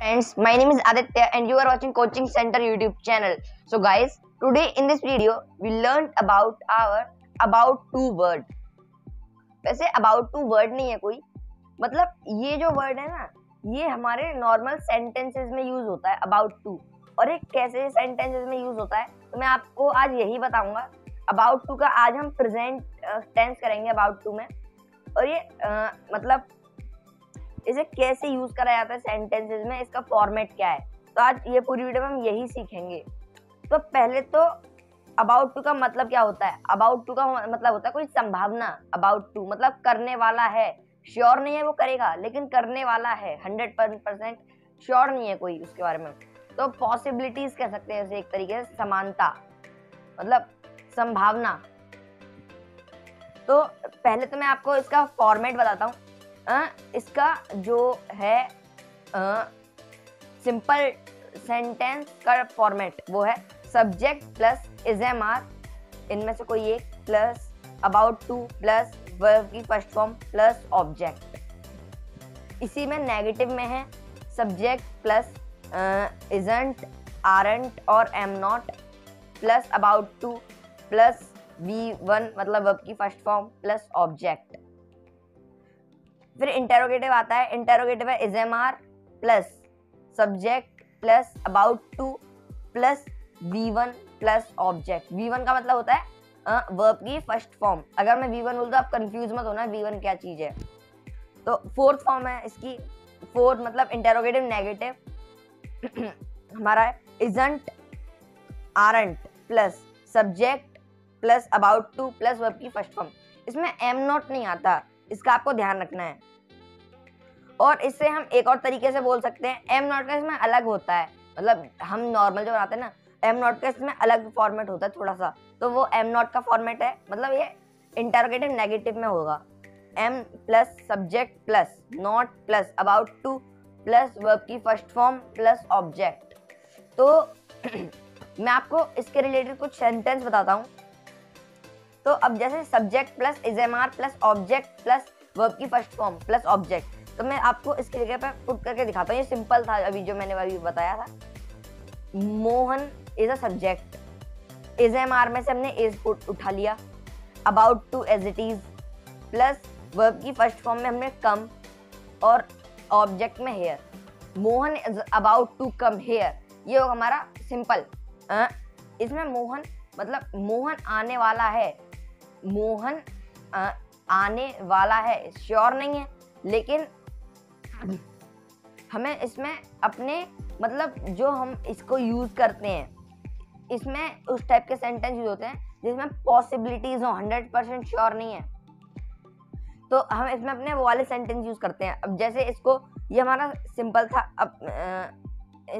friends my name is aditya and you are watching coaching center youtube channel so guys today in this video we learned about our about to word वैसे about to word नहीं है कोई मतलब ये जो word है ना ये हमारे नॉर्मल सेंटेंसेस में यूज़ होता है about to और एक कैसे सेंटेंसेस में यूज़ होता है तो मैं आपको आज यही बताऊँगा about to का आज हम प्रेजेंट टेंस करेंगे about to में और ये आ, मतलब इसे कैसे यूज़ करा जाता है सेंटेंसेस में, इसका फॉर्मेट क्या है? तो आज ये पूरी वीडियो में हम यही सीखेंगे। तो पहले तो अबाउट टू का मतलब क्या होता है? अबाउट टू का मतलब होता है कोई संभावना। अबाउट टू मतलब करने वाला है। श्योर नहीं है वो करेगा, लेकिन करने वाला है। हंड्रेड परसेंट श्योर नहीं है कोई उसके बारे में। तो पॉसिबिलिटीज कह सकते हैं एक तरीके से, समानता। मतलब संभावना। तो पहले तो मैं आपको इसका फॉर्मेट बताता हूँ। आ, इसका जो है सिंपल सेंटेंस का फॉर्मेट वो है subject plus is am are इनमें से कोई एक plus about to plus verb की फ़र्स्ट फॉर्म प्लस ऑब्जेक्ट इसी में नेगेटिव में है सब्जेक्ट प्लस इजेंट आरंट और am not plus about to plus V one मतलब वर्ब की फ़र्स्ट फॉर्म प्लस ऑब्जेक्ट फिर इंटेरोगेटिव आता है इंटेरोगेटिव है is am are plus subject plus about to plus V one plus object V one का मतलब होता है वर्ब की फ़र्स्ट फॉर्म अगर मैं वी वन बोलूँ तो आप कंफ्यूज मत होना वी वन क्या चीज़ है? तो फोर्थ फॉर्म है इसकी फोर्थ मतलब इंटेरोगेटिव नेगेटिव हमारा है isn't aren't plus subject plus about to plus verb की फ़र्स्ट फॉर्म इसमें एम नॉट नहीं आता. इसका आपको ध्यान रखना है। और इससे हम एक और तरीके से बोल सकते हैं एम नॉट का इसमें अलग होता है। मतलब हम नॉर्मल जो बनाते हैं ना एम नॉट का इसमें अलग फॉर्मेट होता है थोड़ा सा तो वो एम नॉट का फॉर्मेट है मतलब ये इंटरोगेटिव नेगेटिव में होगा। Am plus subject plus not plus about to plus verb की फ़र्स्ट फॉर्म प्लस ऑब्जेक्ट तो मैं आपको इसके रिलेटेड कुछ सेंटेंस बताता हूँ। तो अब जैसे subject plus is am are plus object plus verb की फ़र्स्ट फॉर्म प्लस ऑब्जेक्ट तो मैं आपको इसकी जगह पर पुट करके दिखाता हूँ। ये सिंपल था अभी जो मैंने अभी बताया था। Mohan is a subject is am are में से हमने इज़ पुट उठा लिया। About to as it is plus verb की फ़र्स्ट फॉर्म में हमने कम और ऑब्जेक्ट में here Mohan is about to come here ये होगा हमारा सिंपल इसमें मोहन मतलब मोहन आने वाला है। मोहन आ, आने वाला है श्योर नहीं है लेकिन हमें इसमें अपने मतलब जो हम इसको यूज़ करते हैं इसमें उस टाइप के सेंटेंस यूज़ होते हैं जिसमें पॉसिबिलिटीज हो हंड्रेड परसेंट श्योर नहीं है। तो हम इसमें अपने वो वाले सेंटेंस यूज़ करते हैं। अब जैसे इसको ये हमारा सिंपल था अब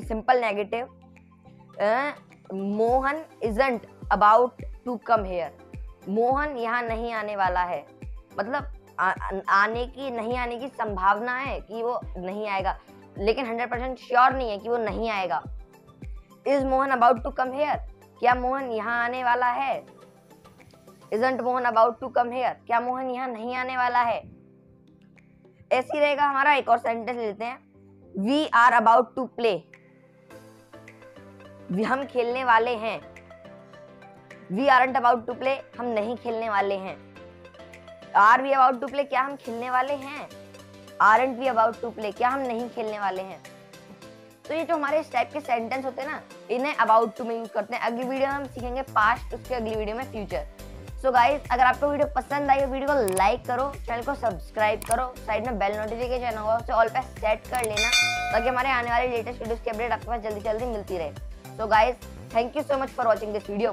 simple negative Mohan isn't about to come here Mohan यहाँ नहीं आने वाला है। मतलब आ, आने की नहीं आने की संभावना है कि वो नहीं आएगा। लेकिन हंड्रेड परसेंट श्योर नहीं है कि वो नहीं आएगा। Is Mohan about to come here क्या मोहन यहाँ आने वाला है? Isn't Mohan about to come here क्या मोहन यहाँ नहीं आने वाला है? ऐसी रहेगा हमारा एक और सेंटेंस लेते हैं। We are about to play हम खेलने वाले हैं। We are about to play हम नहीं खेलने वाले हैं। Are we about to play क्या हम खेलने वाले हैं? Aren't we about to play क्या हम नहीं खेलने वाले हैं? तो ये जो हमारे इस टाइप के सेंटेंस होते हैं ना, इन्हें अबाउट टू में यूज़ करते हैं। अगली वीडियो में हम सीखेंगे पास्ट उसके अगली वीडियो में फ्यूचर सो गाइस अगर आपको वीडियो पसंद आई वीडियो को लाइक करो चैनल को सब्सक्राइब करो साइड में बेल नोटिफिकेशन होगा, उसे ऑल पे सेट कर लेना, ताकि हमारे आने वाले लेटेस्ट वीडियोस की अपडेट आपके पास जल्दी जल्दी मिलती रहे। So guys thank you so much for watching this video